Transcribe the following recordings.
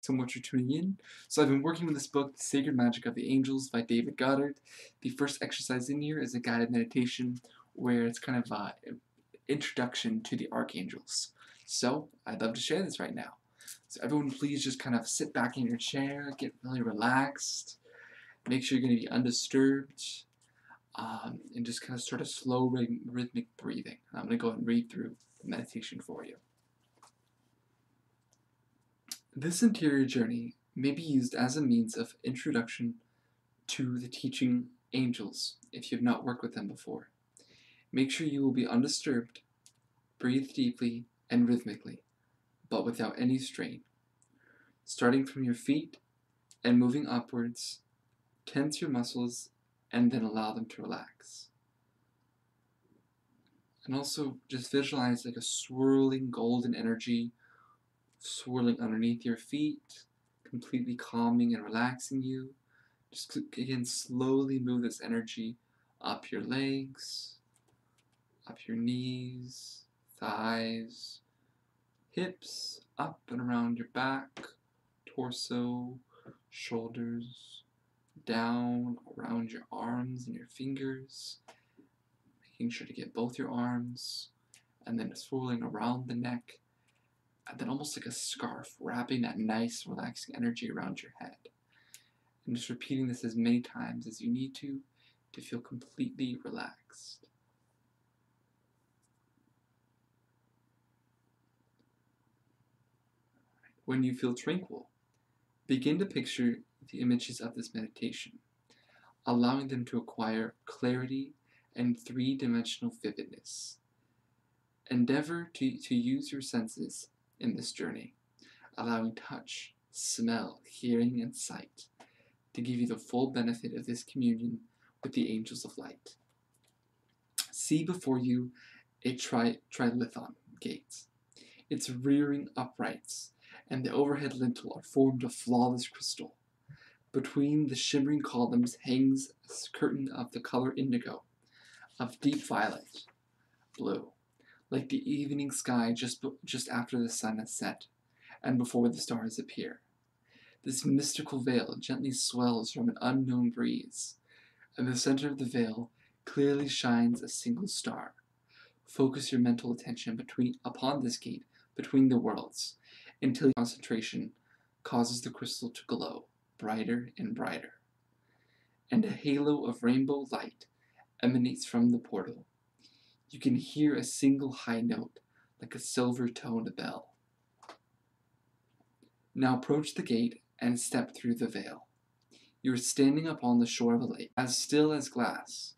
so much for tuning in. So I've been working with this book, The Sacred Magic of the Angels by David Goddard. The first exercise in here is a guided meditation where it's kind of an introduction to the archangels. So I'd love to share this right now. So everyone please just kind of sit back in your chair, get really relaxed, make sure you're going to be undisturbed, um, and just kind of start a slow rhythmic breathing. I'm going to go ahead and read through the meditation for you. This interior journey may be used as a means of introduction to the teaching angels if you have not worked with them before. Make sure you will be undisturbed, breathe deeply and rhythmically, but without any strain. Starting from your feet and moving upwards, tense your muscles and then allow them to relax. And also just visualize like a swirling golden energy swirling underneath your feet, completely calming and relaxing you. Just again, slowly move this energy up your legs, up your knees, thighs, hips, up and around your back, torso, shoulders, down around your arms and your fingers, making sure to get both your arms, and then swirling around the neck and then almost like a scarf, wrapping that nice, relaxing energy around your head. And just repeating this as many times as you need to to feel completely relaxed. When you feel tranquil, begin to picture the images of this meditation, allowing them to acquire clarity and three dimensional vividness. Endeavor to, to use your senses in this journey, allowing touch, smell, hearing, and sight to give you the full benefit of this communion with the angels of light. See before you a tri- trilithon gate. Its rearing uprights and the overhead lintel are formed of flawless crystal. Between the shimmering columns hangs a curtain of the color indigo, of deep violet, blue like the evening sky just, just after the sun has set and before the stars appear. This mystical veil gently swells from an unknown breeze. In the center of the veil clearly shines a single star. Focus your mental attention between, upon this gate between the worlds until your concentration causes the crystal to glow brighter and brighter. And a halo of rainbow light emanates from the portal you can hear a single high note, like a silver-toned bell. Now approach the gate and step through the veil. You are standing upon the shore of a lake, as still as glass,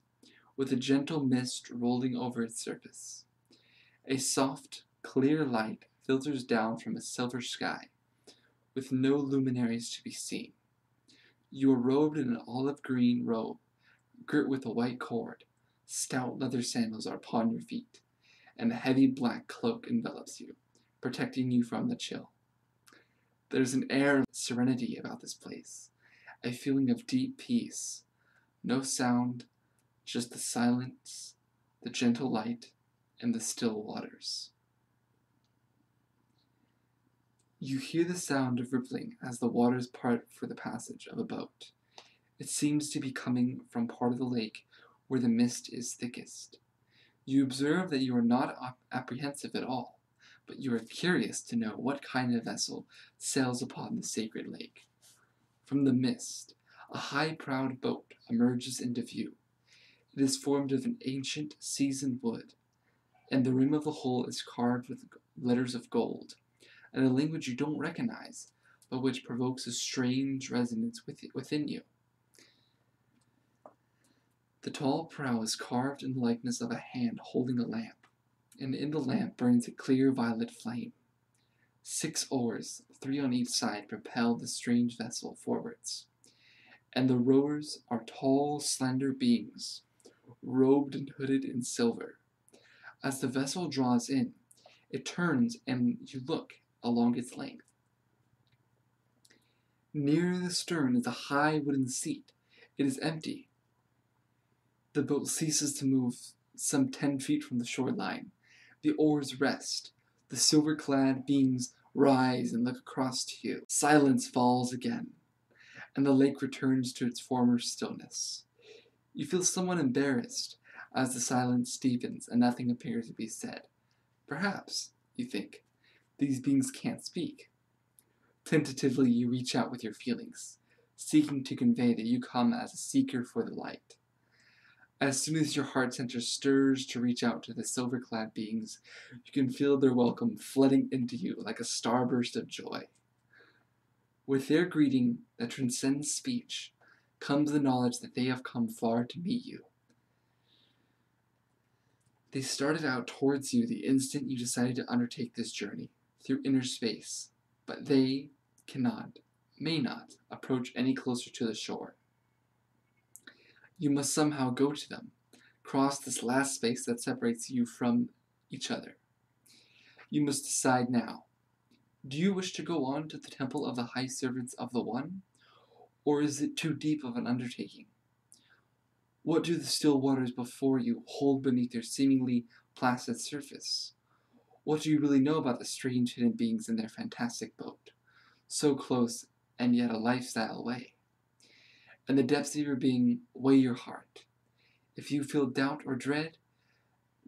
with a gentle mist rolling over its surface. A soft, clear light filters down from a silver sky, with no luminaries to be seen. You are robed in an olive green robe, girt with a white cord, Stout leather sandals are upon your feet, and a heavy black cloak envelops you, protecting you from the chill. There's an air of serenity about this place, a feeling of deep peace. No sound, just the silence, the gentle light, and the still waters. You hear the sound of rippling as the waters part for the passage of a boat. It seems to be coming from part of the lake where the mist is thickest. You observe that you are not apprehensive at all, but you are curious to know what kind of vessel sails upon the sacred lake. From the mist, a high prowed boat emerges into view. It is formed of an ancient, seasoned wood, and the rim of the hull is carved with letters of gold, in a language you don't recognize, but which provokes a strange resonance within you. The tall prow is carved in the likeness of a hand holding a lamp, and in the lamp burns a clear violet flame. Six oars, three on each side, propel the strange vessel forwards, and the rowers are tall, slender beings, robed and hooded in silver. As the vessel draws in, it turns and you look along its length. Near the stern is a high wooden seat. It is empty, the boat ceases to move some ten feet from the shoreline. The oars rest. The silver clad beings rise and look across to you. Silence falls again, and the lake returns to its former stillness. You feel somewhat embarrassed as the silence deepens and nothing appears to be said. Perhaps, you think, these beings can't speak. Tentatively, you reach out with your feelings, seeking to convey that you come as a seeker for the light. As soon as your heart center stirs to reach out to the silver clad beings, you can feel their welcome flooding into you like a starburst of joy. With their greeting that transcends speech comes the knowledge that they have come far to meet you. They started out towards you the instant you decided to undertake this journey through inner space, but they cannot, may not, approach any closer to the shore. You must somehow go to them, cross this last space that separates you from each other. You must decide now. Do you wish to go on to the temple of the high servants of the One, or is it too deep of an undertaking? What do the still waters before you hold beneath their seemingly placid surface? What do you really know about the strange hidden beings in their fantastic boat, so close and yet a lifestyle away? And the depths of your being weigh your heart. If you feel doubt or dread,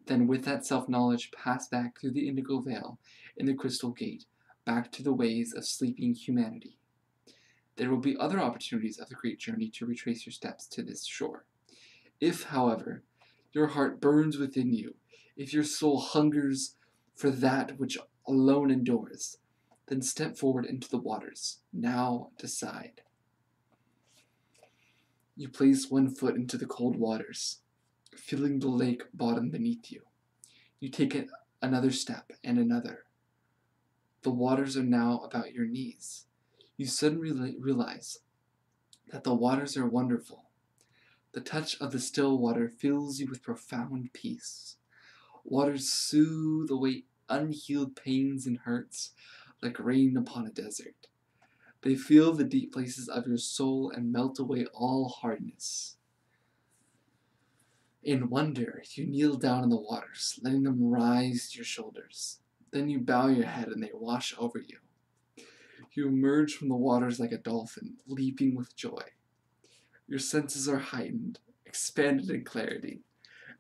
then with that self knowledge pass back through the indigo veil in the crystal gate, back to the ways of sleeping humanity. There will be other opportunities of the great journey to retrace your steps to this shore. If, however, your heart burns within you, if your soul hungers for that which alone endures, then step forward into the waters. Now decide. You place one foot into the cold waters, feeling the lake bottom beneath you. You take it another step and another. The waters are now about your knees. You suddenly realize that the waters are wonderful. The touch of the still water fills you with profound peace. Waters soothe away unhealed pains and hurts like rain upon a desert. They feel the deep places of your soul and melt away all hardness. In wonder, you kneel down in the waters, letting them rise to your shoulders. Then you bow your head and they wash over you. You emerge from the waters like a dolphin, leaping with joy. Your senses are heightened, expanded in clarity,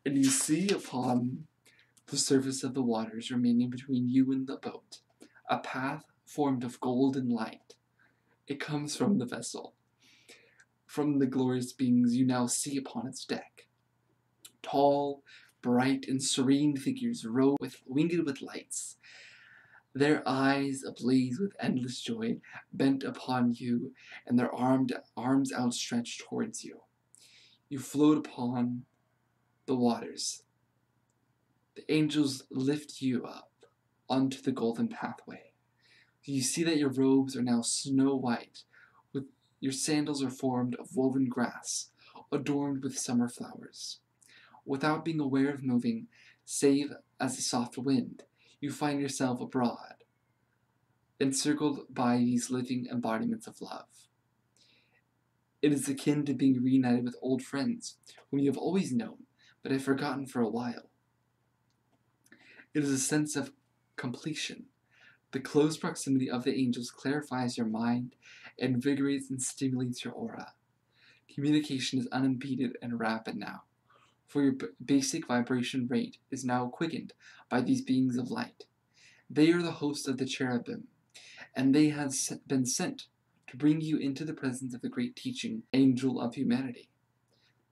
and you see upon the surface of the waters remaining between you and the boat a path formed of golden light it comes from the vessel, from the glorious beings you now see upon its deck. Tall, bright, and serene figures row with, winged with lights, their eyes ablaze with endless joy, bent upon you, and their armed, arms outstretched towards you. You float upon the waters. The angels lift you up onto the golden pathway. You see that your robes are now snow white, with your sandals are formed of woven grass, adorned with summer flowers. Without being aware of moving, save as a soft wind, you find yourself abroad, encircled by these living embodiments of love. It is akin to being reunited with old friends whom you have always known, but have forgotten for a while. It is a sense of completion, the close proximity of the angels clarifies your mind, invigorates and stimulates your aura. Communication is unimpeded and rapid now, for your basic vibration rate is now quickened by these beings of light. They are the hosts of the cherubim, and they have been sent to bring you into the presence of the great teaching angel of humanity.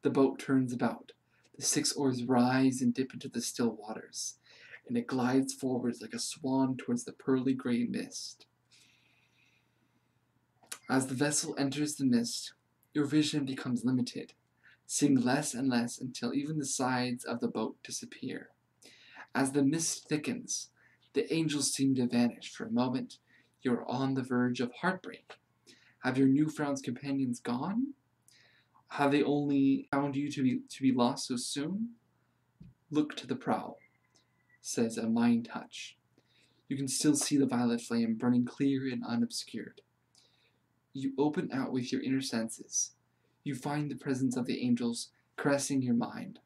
The boat turns about. The six oars rise and dip into the still waters and it glides forwards like a swan towards the pearly gray mist. As the vessel enters the mist, your vision becomes limited, seeing less and less until even the sides of the boat disappear. As the mist thickens, the angels seem to vanish. For a moment, you are on the verge of heartbreak. Have your newfound companions gone? Have they only found you to be, to be lost so soon? Look to the prow says a mind touch. You can still see the violet flame burning clear and unobscured. You open out with your inner senses. You find the presence of the angels caressing your mind,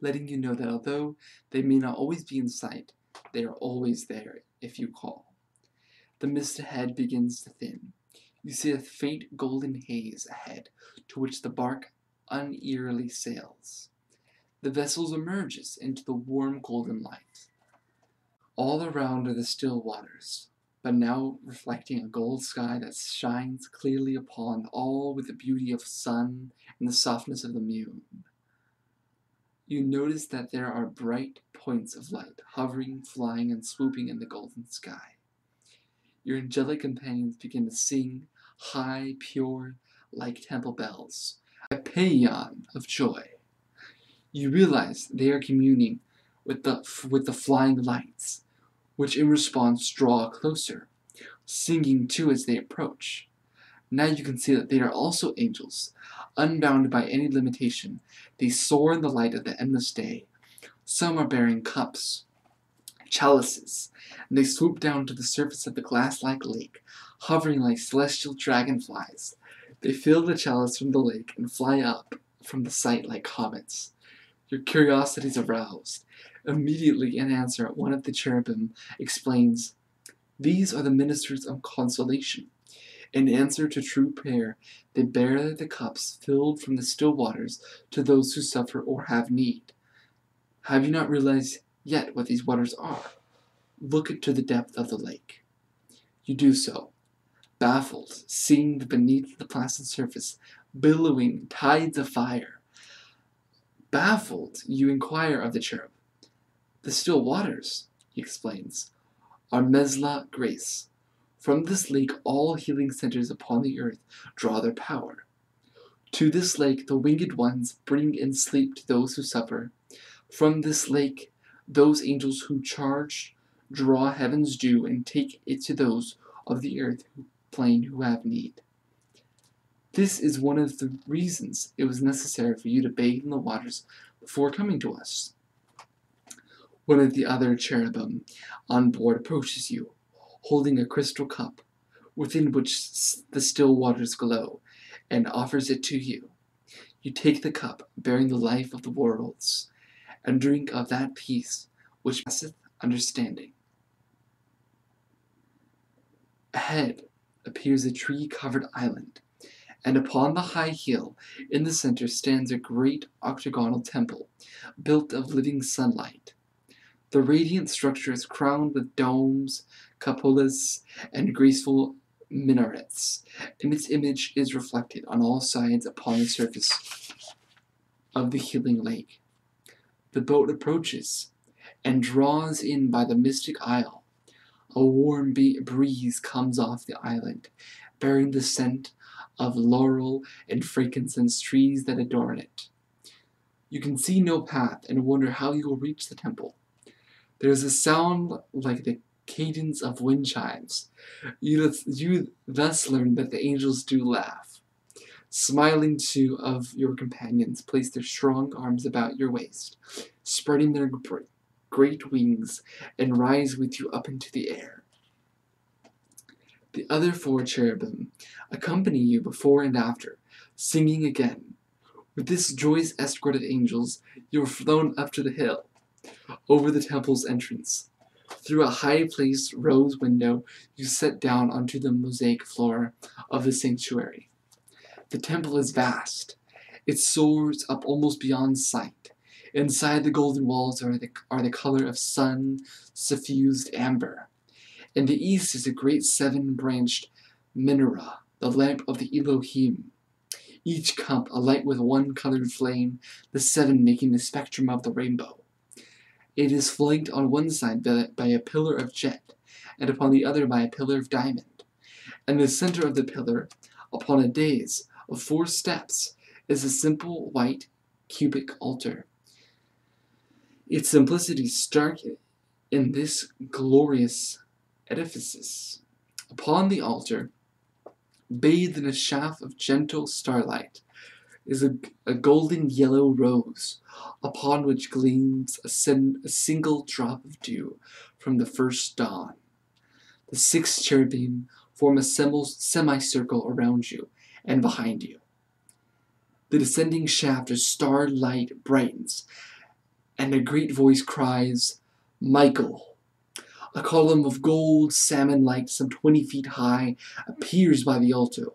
letting you know that although they may not always be in sight, they are always there if you call. The mist ahead begins to thin. You see a faint golden haze ahead, to which the bark unearily sails. The vessel emerges into the warm golden light. All around are the still waters, but now reflecting a gold sky that shines clearly upon all with the beauty of sun and the softness of the moon. You notice that there are bright points of light hovering, flying, and swooping in the golden sky. Your angelic companions begin to sing high, pure, like temple bells, a paean of joy. You realize they are communing with the, with the flying lights, which in response draw closer, singing too as they approach. Now you can see that they are also angels, unbound by any limitation. They soar in the light of the endless day. Some are bearing cups, chalices, and they swoop down to the surface of the glass-like lake, hovering like celestial dragonflies. They fill the chalice from the lake and fly up from the sight like comets. Your curiosity is aroused. Immediately in answer, one of the cherubim explains, These are the ministers of consolation. In answer to true prayer, they bear the cups filled from the still waters to those who suffer or have need. Have you not realized yet what these waters are? Look to the depth of the lake. You do so, baffled, seeing beneath the placid surface billowing tides of fire. Baffled, you inquire of the cherub. The still waters, he explains, are Mesla Grace, from this lake all healing centers upon the earth draw their power. To this lake the winged ones bring in sleep to those who suffer. From this lake those angels who charge draw heaven's dew and take it to those of the earth plane who have need. This is one of the reasons it was necessary for you to bathe in the waters before coming to us. One of the other cherubim on board approaches you, holding a crystal cup within which the still waters glow, and offers it to you. You take the cup bearing the life of the worlds, and drink of that peace which passeth understanding. Ahead appears a tree-covered island, and upon the high hill in the center stands a great octagonal temple, built of living sunlight. The radiant structure is crowned with domes, cupolas, and graceful minarets, and its image is reflected on all sides upon the surface of the healing lake. The boat approaches, and draws in by the mystic isle. A warm breeze comes off the island, bearing the scent of laurel and frankincense trees that adorn it. You can see no path and wonder how you will reach the temple. There is a sound like the cadence of wind chimes. You, you thus learn that the angels do laugh. Smiling two of your companions place their strong arms about your waist, spreading their great wings, and rise with you up into the air. The other four cherubim accompany you before and after, singing again. With this joyous escort of angels, you are flown up to the hill, over the temple's entrance. Through a high-placed rose window, you set down onto the mosaic floor of the sanctuary. The temple is vast. It soars up almost beyond sight. Inside the golden walls are the, are the color of sun suffused amber. In the east is a great seven-branched menorah, the lamp of the Elohim. Each cup alight with one colored flame, the seven making the spectrum of the rainbow. It is flanked on one side by a pillar of jet, and upon the other by a pillar of diamond. In the center of the pillar, upon a dais of four steps, is a simple white cubic altar. Its simplicity stark in this glorious Upon the altar, bathed in a shaft of gentle starlight, is a, a golden yellow rose, upon which gleams a, sin, a single drop of dew from the first dawn. The six cherubim form a semicircle around you and behind you. The descending shaft of starlight brightens, and a great voice cries, Michael! A column of gold salmon light, some twenty feet high, appears by the altar.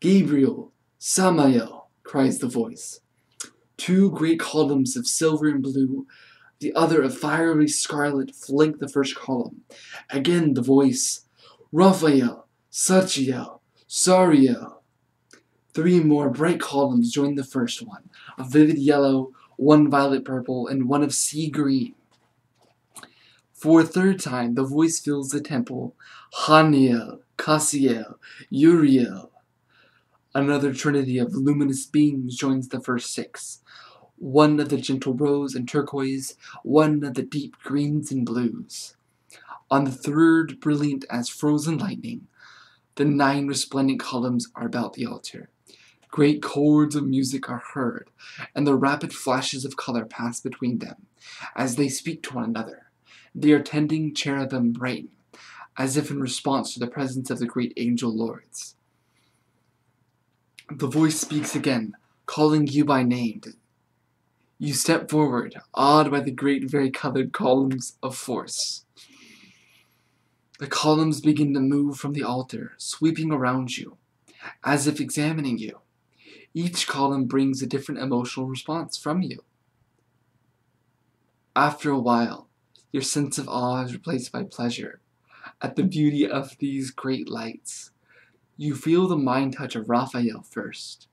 Gabriel, Samael, cries the voice. Two great columns of silver and blue, the other of fiery scarlet, flank the first column. Again the voice, Raphael, Sachiel, Sariel. Three more bright columns join the first one, a vivid yellow, one violet purple, and one of sea green. For a third time, the voice fills the temple. Haniel, Cassiel, Uriel. Another trinity of luminous beams joins the first six. One of the gentle rose and turquoise, one of the deep greens and blues. On the third, brilliant as frozen lightning, the nine resplendent columns are about the altar. Great chords of music are heard, and the rapid flashes of color pass between them as they speak to one another. The attending cherubim brighten, as if in response to the presence of the great angel lords. The voice speaks again, calling you by name. You step forward, awed by the great varicolored columns of force. The columns begin to move from the altar, sweeping around you, as if examining you. Each column brings a different emotional response from you. After a while, your sense of awe is replaced by pleasure at the beauty of these great lights. You feel the mind touch of Raphael first.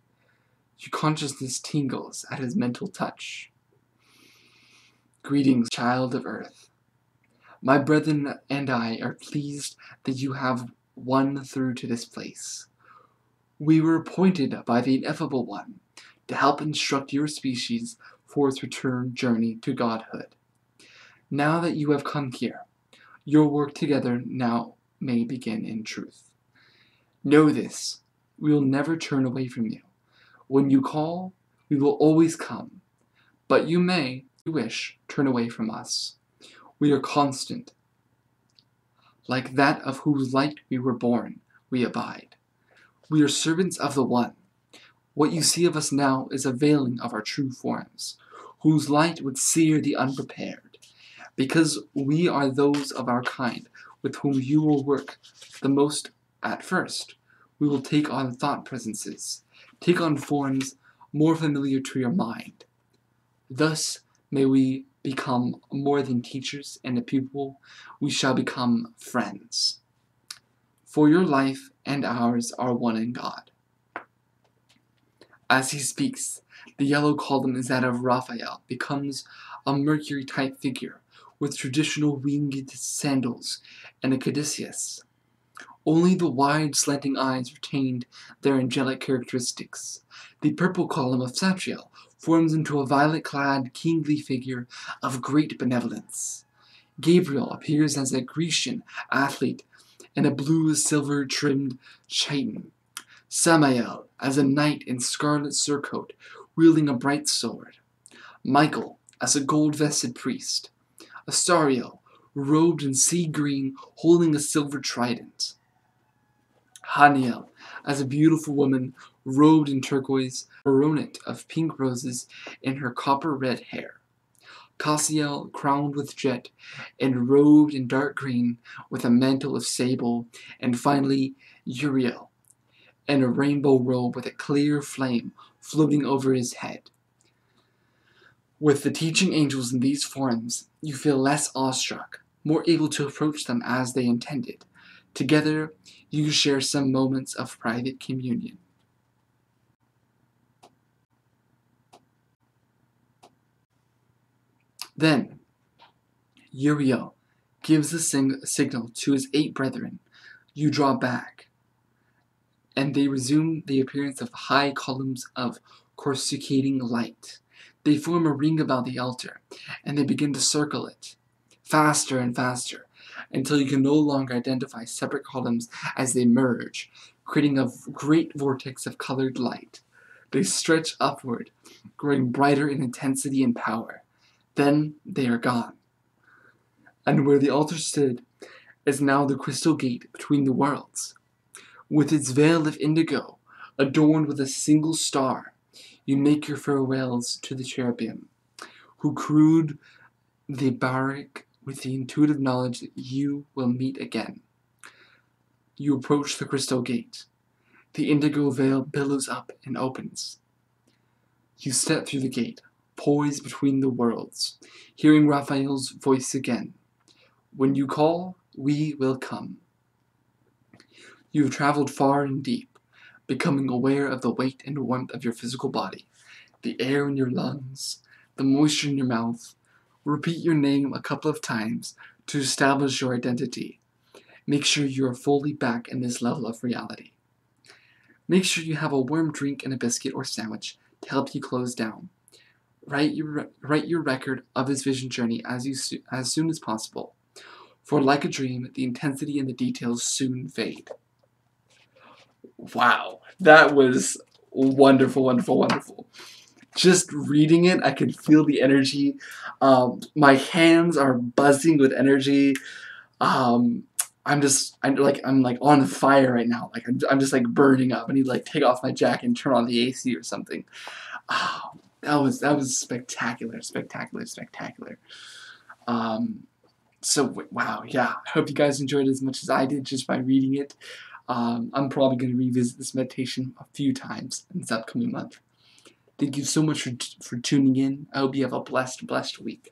Your consciousness tingles at his mental touch. Greetings, child of earth. My brethren and I are pleased that you have won through to this place. We were appointed by the Ineffable One to help instruct your species for its return journey to godhood. Now that you have come here, your work together now may begin in truth. Know this, we will never turn away from you. When you call, we will always come, but you may, if you wish, turn away from us. We are constant. Like that of whose light we were born, we abide. We are servants of the One. What you see of us now is a veiling of our true forms, whose light would sear the unprepared because we are those of our kind with whom you will work the most at first. We will take on thought presences, take on forms more familiar to your mind. Thus may we become more than teachers and a pupil, we shall become friends. For your life and ours are one in God. As he speaks, the yellow column is that of Raphael, becomes a Mercury type figure with traditional winged sandals and a caduceus. Only the wide slanting eyes retained their angelic characteristics. The purple column of Sachiel forms into a violet-clad kingly figure of great benevolence. Gabriel appears as a Grecian athlete in a blue-silver trimmed chiton. Samael as a knight in scarlet surcoat wielding a bright sword. Michael as a gold-vested priest. Asariel, robed in sea green, holding a silver trident. Haniel, as a beautiful woman, robed in turquoise, coronet of pink roses in her copper-red hair. Cassiel, crowned with jet, and robed in dark green, with a mantle of sable, and finally Uriel, in a rainbow robe with a clear flame floating over his head. With the teaching angels in these forms, you feel less awestruck, more able to approach them as they intended. Together, you share some moments of private communion. Then, Uriel gives a sing signal to his eight brethren. You draw back, and they resume the appearance of high columns of coruscating light. They form a ring about the altar, and they begin to circle it, faster and faster, until you can no longer identify separate columns as they merge, creating a great vortex of colored light. They stretch upward, growing brighter in intensity and power. Then they are gone. And where the altar stood is now the crystal gate between the worlds. With its veil of indigo, adorned with a single star, you make your farewells to the cherubim, who crewed the barrack with the intuitive knowledge that you will meet again. You approach the crystal gate. The indigo veil billows up and opens. You step through the gate, poised between the worlds, hearing Raphael's voice again. When you call, we will come. You have traveled far and deep, becoming aware of the weight and warmth of your physical body, the air in your lungs, the moisture in your mouth. Repeat your name a couple of times to establish your identity. Make sure you are fully back in this level of reality. Make sure you have a warm drink and a biscuit or sandwich to help you close down. Write your, write your record of this vision journey as, you, as soon as possible. For like a dream, the intensity and the details soon fade. Wow, that was wonderful, wonderful, wonderful. Just reading it, I can feel the energy. Um, my hands are buzzing with energy. Um, I'm just, I'm like, I'm like on fire right now. Like, I'm, I'm just like burning up. I need to like take off my jacket and turn on the AC or something. Oh, that was, that was spectacular, spectacular, spectacular. Um, so wow, yeah. I hope you guys enjoyed as much as I did just by reading it. Um, I'm probably going to revisit this meditation a few times in this upcoming month. Thank you so much for, for tuning in. I hope you have a blessed, blessed week.